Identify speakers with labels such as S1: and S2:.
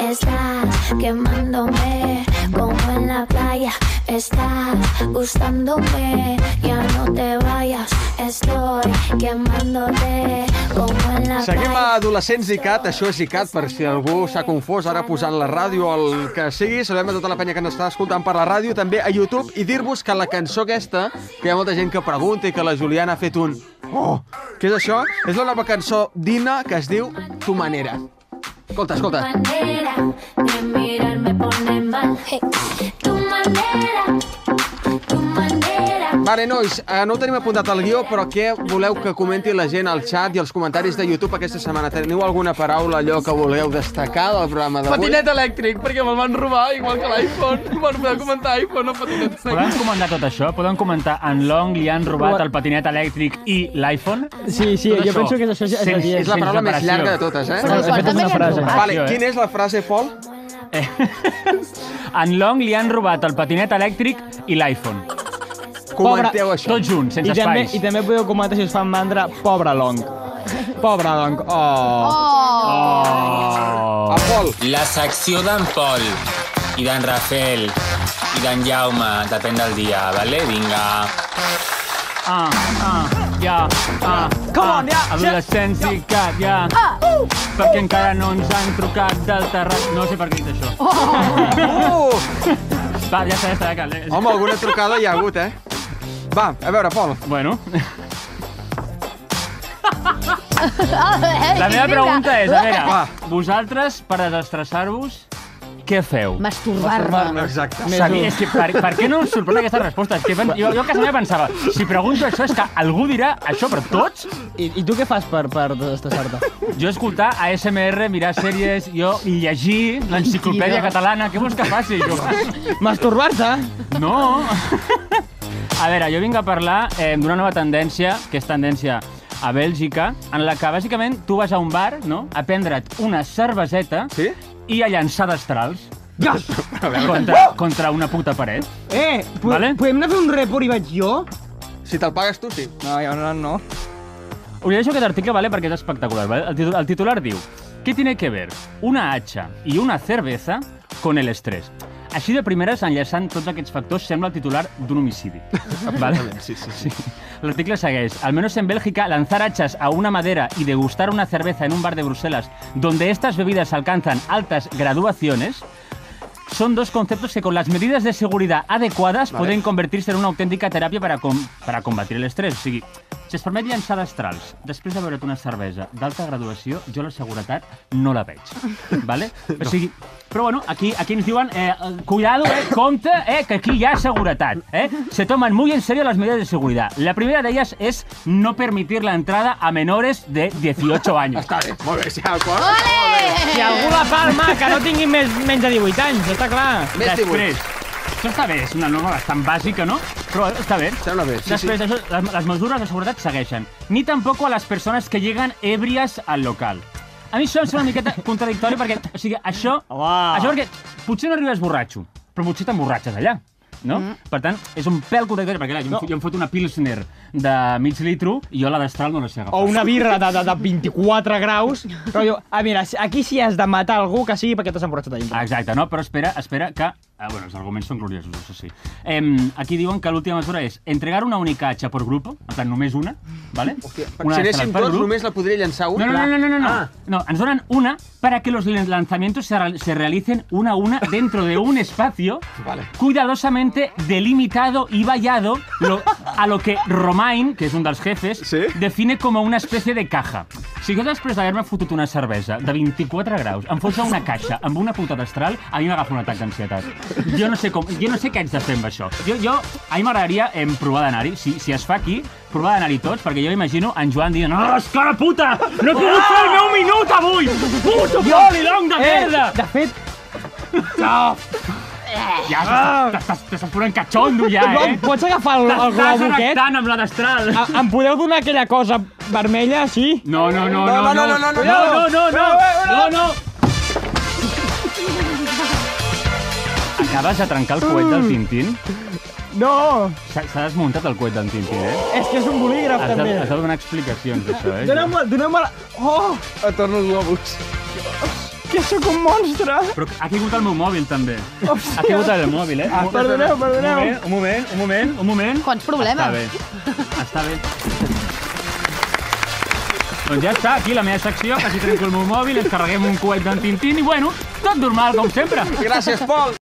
S1: Estás quemándome como en la playa. Estás gustándome, ya no te vayas. Estoy quemándote como en la
S2: Seguim a Adolescents ICAT, això és ICAT, per si algú s'ha confós ara posant la ràdio el que sigui. Saludem a tota la penya que ens està escoltant per la ràdio, també a YouTube, i dir-vos que la cançó aquesta, que hi ha molta gent que pregunta i que la Juliana ha fet un... Oh, què és això? És la nova cançó d'Ina que es diu Tu manera. Escolta, escolta.
S1: manera de mirar me pone mal. Hey.
S2: Vale, nois, eh, no ho tenim apuntat al guió, però què voleu que comenti la gent al xat i als comentaris de YouTube aquesta setmana? Teniu alguna paraula, allò que voleu destacar del programa d'avui?
S3: Patinet elèctric, perquè me'l van robar, igual que l'iPhone. Bueno, podeu comentar iPhone o patinet
S4: Podem
S3: elèctric.
S4: comentar tot això? Podem comentar en Long li han robat el patinet elèctric i l'iPhone?
S5: Sí, sí,
S4: Tot
S5: jo
S4: això.
S5: penso que és això. És,
S4: Sense-
S2: És la paraula més llarga de totes, eh?
S5: Però fet
S6: també
S5: una frase.
S2: Vale, quina és la frase, Pol?
S4: Eh, en Long li han robat el patinet elèctric i l'iPhone.
S2: Comenteu això.
S4: Tots junts, sense
S5: I també,
S4: espais.
S5: I també podeu comentar si us fan mandra, pobre Long. Pobre Long. Oh.
S4: Oh.
S2: A Pol.
S7: La secció d'en Pol i d'en Rafel i d'en Jaume, depèn del dia, vale? Vinga.
S4: Ah, ah, ja, ah,
S5: Come
S4: ah,
S5: on, ja,
S4: Adolescents i cat, ja. Perquè encara no ens han trucat del terrat. No sé per què he dit això.
S2: Uh!
S4: Va, ja està, ja està, ja cal.
S2: Home, alguna trucada hi ha hagut, eh? Va, a veure, Pol.
S4: Bueno,
S6: La
S4: meva pregunta és, a veure,
S2: Va.
S4: vosaltres, per desestressar-vos, què feu?
S6: Masturbar-me.
S2: Exacte.
S4: Sabia, és que per, per què no em sorprèn aquesta resposta? És que pen- jo, jo a casa meva pensava, si pregunto això és que algú dirà això, però tots?
S5: I, I tu què fas per, per desestressar-te?
S4: Jo escoltar ASMR, mirar sèries, jo llegir l'enciclopèdia
S6: Mentida.
S4: catalana, què vols que faci? Jo,
S5: Masturbar-te?
S4: no! A veure, jo vinc a parlar eh, d'una nova tendència, que és tendència a Bèlgica, en la que bàsicament tu vas a un bar, no?, a prendre't una cerveseta
S2: Sí?
S4: i a llançar destrals
S5: Yes!
S4: contra, contra una puta paret.
S5: Eh, po
S4: Vale.
S5: podem anar a fer un report i vaig jo?
S2: Si te'l pagues tu, sí.
S5: No, jo no, no.
S4: Us llegeixo aquest article, ¿vale? perquè és espectacular. ¿vale? El, titular, el titular diu ¿Qué tiene que ver una hacha y una cerveza con el estrés? Així de primeres, enllaçant tots aquests factors, sembla el titular d'un homicidi. ¿vale?
S2: Sí, sí, sí.
S4: L'article segueix. Al menos en Bélgica, lanzar hachas a una madera y degustar una cerveza en un bar de Bruselas, donde estas bebidas alcanzan altas graduaciones, son dos conceptos que con las medidas de seguridad adecuadas
S2: Vale.
S4: pueden convertirse en una autèntica teràpia per a, com, per a combatir l'estrès. O sigui, si es permet llançar destrals després de beure't una cervesa d'alta graduació, jo la seguretat no la veig. Vale? O sigui, però bueno, aquí, aquí ens diuen, eh, cuidado, eh, compte, eh, que aquí hi ha seguretat. Eh? Se toman muy en serio las medidas de seguridad. La primera de ellas es no permitir la entrada a menores de 18 años.
S2: Està bé, molt bé, sí, d'acord.
S5: Si algú la palma, que no tingui més, menys de 18 anys, està clar.
S2: Més 18.
S4: Després, això està bé, és una norma bastant bàsica, no? Però està bé.
S2: Sembla bé, sí,
S4: Després,
S2: sí.
S4: Això, les, les mesures de seguretat segueixen. Ni tampoco a les persones que lleguen ebrias al local. A mi això em sembla una miqueta contradictori perquè, o sigui, això...
S5: Home.
S4: Això perquè potser no arribes borratxo, però potser t'emborratxes allà. No? Mm. Per tant, és un pèl contradictori, perquè clar, jo, no. em, fot- jo em foto una Pilsner de mig litro i jo la destral no la sé agafar.
S5: O una birra de, de, de 24 graus. Però jo, a veure, aquí si has de matar algú, que sigui perquè t'has emborratxat a dintre.
S4: Exacte, no? Però espera, espera que... Ah, bueno, els arguments són gloriosos, això sí. Eh, aquí diuen que l'última mesura és entregar una única hacha por grupo, en plan, només una, ¿vale?
S2: Hòstia,
S4: Una
S2: si anéssim
S4: per
S2: tots,
S4: grup.
S2: només la podria llançar un?
S4: No, no, no, no, no, no, no.
S2: Ah.
S4: No, ens donen una para que los lanzamientos se, se realicen una a una dentro de un espacio
S2: Vale.
S4: cuidadosamente delimitado y vallado lo- a lo que Romain, que és un dels jefes,
S2: Sí?
S4: define como una especie de caja. Si jo després d'haver-me fotut una cervesa de 24 graus em fos a una caixa amb una puta destral, a mi m'agafa un atac d'ansietat. Jo no sé com, jo no sé què haig de fer amb això. Jo, jo a mi m'agradaria provar d'anar-hi. Si, si es fa aquí, provar d'anar-hi tots, perquè jo imagino en Joan dient «Oh, escala puta! No he pogut fer el meu minut avui! Puto polilong de merda!
S5: de fet,
S4: Ja, t'estàs- t'estàs t'estàs posant catxondo ja,
S5: no,
S4: eh?
S5: pots agafar el, el
S4: T'estàs
S5: globo aquest?
S4: erectant amb la destral.
S5: A- Em podeu donar aquella cosa vermella, sí?
S4: No, no, no,
S2: No,
S4: no,
S2: no, no, no, no,
S4: no, no, no, no. Acabes de trencar el coet del Tintín?
S5: No,
S4: S'ha desmuntat el coet del Tintín, eh?
S5: és que és un bolígraf,
S4: Has de,
S5: també.
S4: has de donar explicacions d'això, eh?
S5: Doneu-me, doneu-me... la- Oh!
S2: Et torno els globus.
S5: Que sóc un monstre.
S4: Però ha caigut el meu mòbil, també. Ha caigut el mòbil, eh?
S5: Ah, perdoneu, perdoneu.
S4: Un moment, un moment, un moment.
S6: Quants problemes.
S4: Està bé, està bé. Doncs ja està, aquí la meva secció, quasi trenco el meu mòbil, ens carreguem un coet d'en Tintín i, bueno, tot normal, com sempre.
S2: Gràcies, Pol.